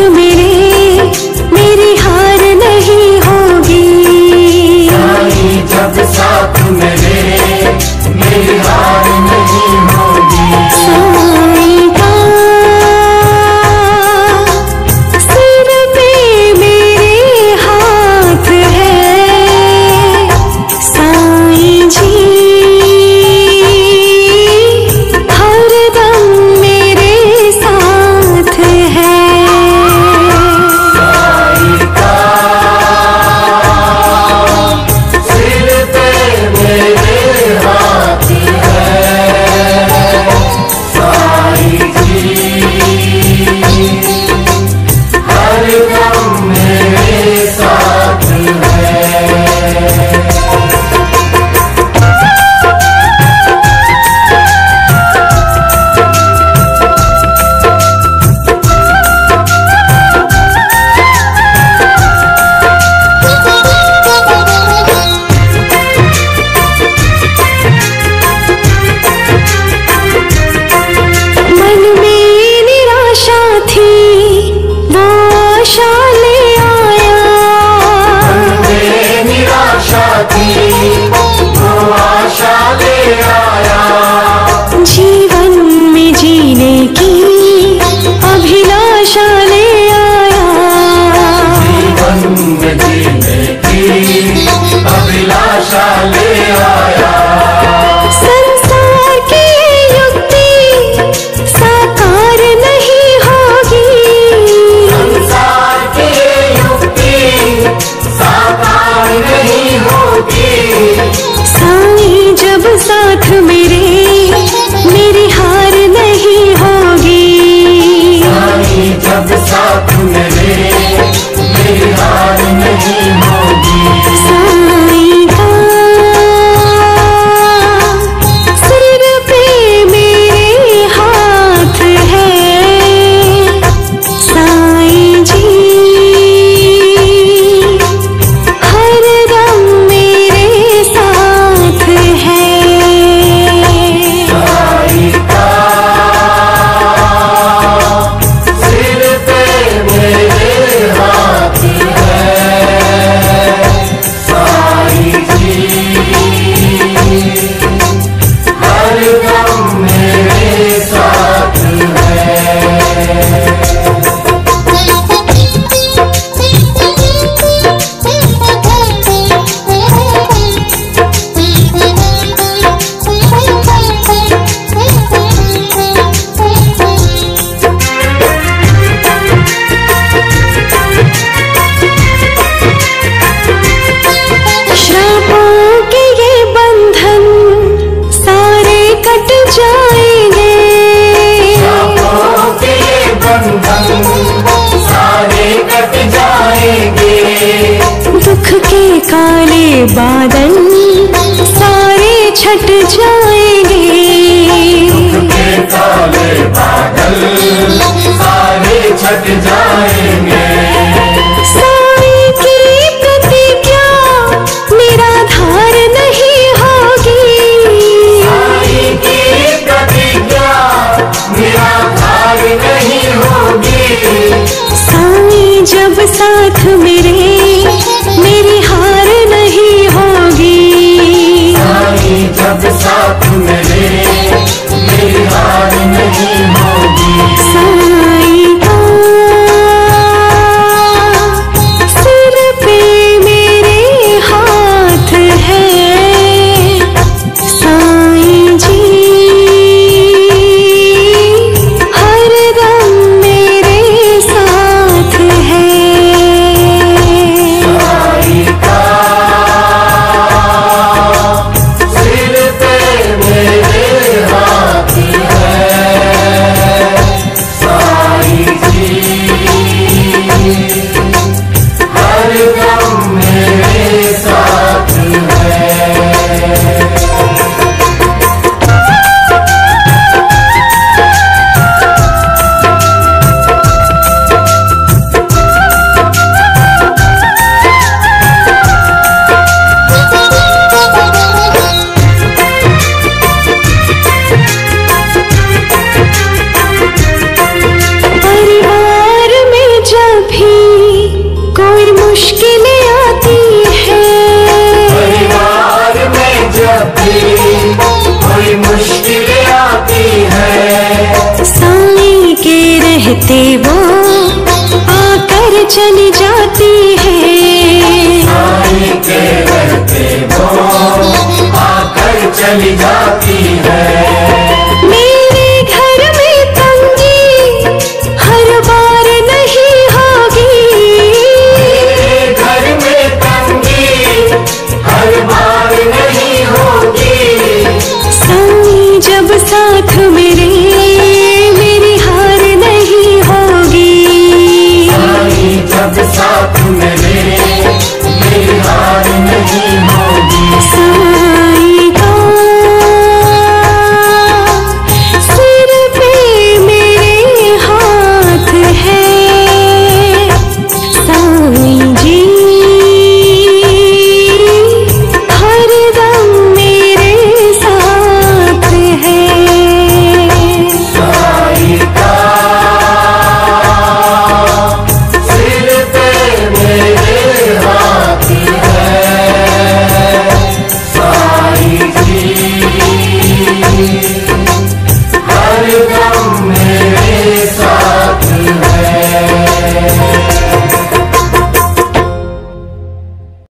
to me. छट जाए। साथ मेरे मेरी हार नहीं। कहते वो आकर चली जाती है।